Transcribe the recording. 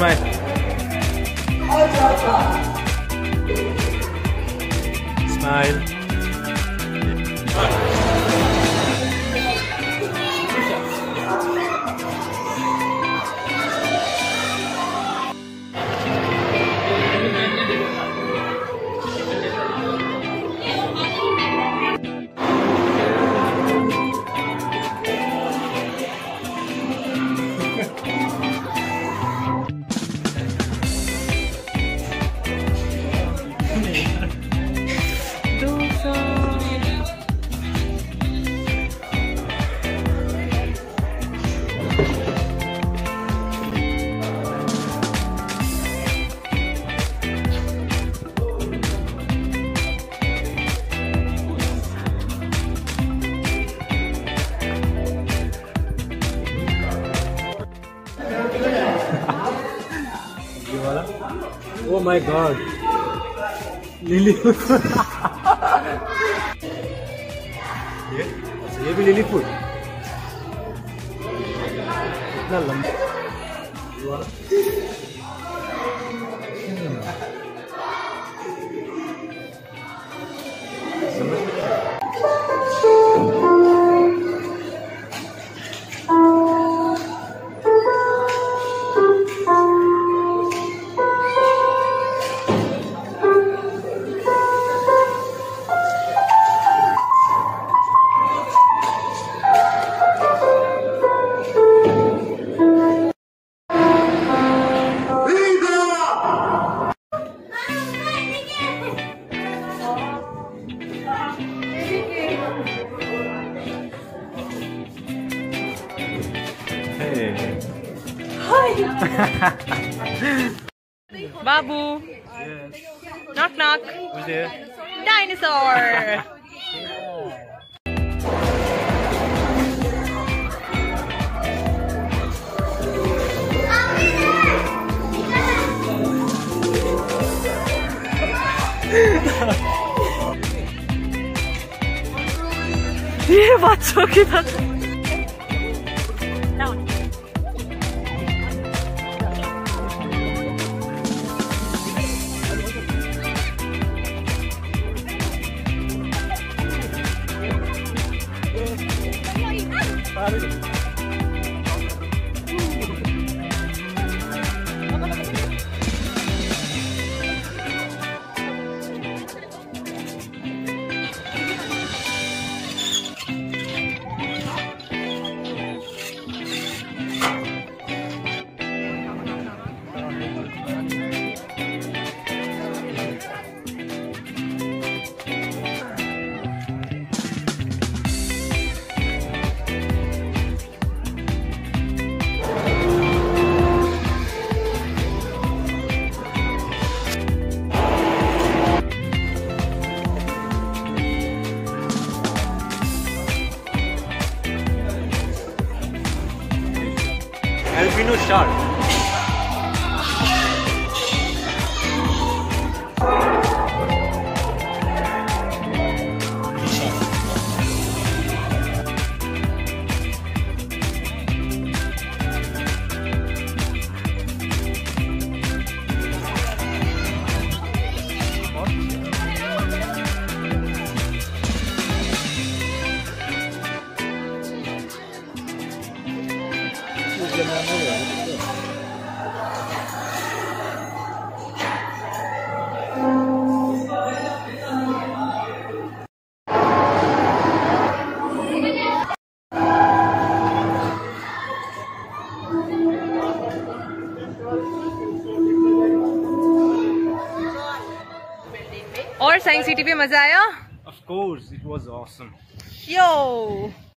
लगा Smile. Smile. Oh my God Lily ये अच्छा, ये भी लिली फ़ूड इतना लंबा Babu. Yes. Knock knock. Who's there? Dinosaur. 뒤에 talking about? Saturday. Albino shark. और साइंस सिटी पे मज़ा आया? Of course it was awesome yo